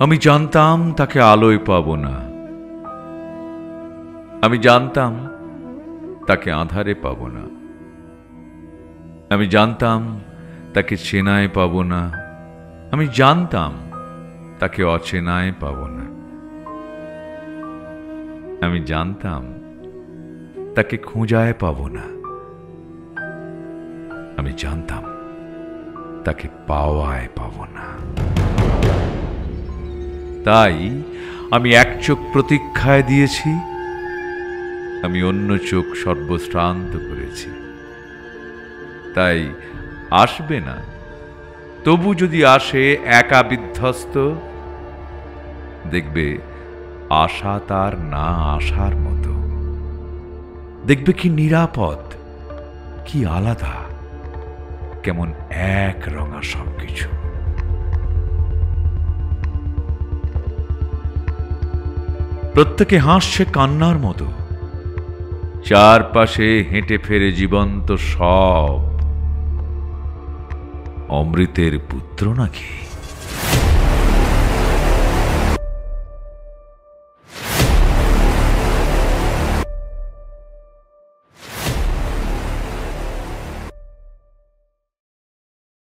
আমি জানতাম তাকে আলোয় পাব না। আমি জানতাম তাকে আধারে পাব না। আমি জানতাম তাকে চেনায় পাব না। আমি জানতাম তাকে অচেনায় পাব না। আমি জানতাম তাকে খোঁজায় পাব না। আমি জানতাম তাকে পাওয়ায় পাব না। তাই আমি এক চোখ প্রতীক্ষায় দিয়েছি, আমি অন্য চোখ সর্বশ্রান্ত করেছি। তাই আসবে না। তবু যদি আসে একা বিধ্বস্ত, দেখবে আশা তার না আসার মতো। দেখবে কি নিরাপদ, কি আলাদা, কেমন এক রঙা সবকিছু। প্রত্যেকে হাসছে কান্নার মতো। চারপাশে হেঁটে ফেরে জীবন্ত সব। অমৃতের পুত্র নাকি?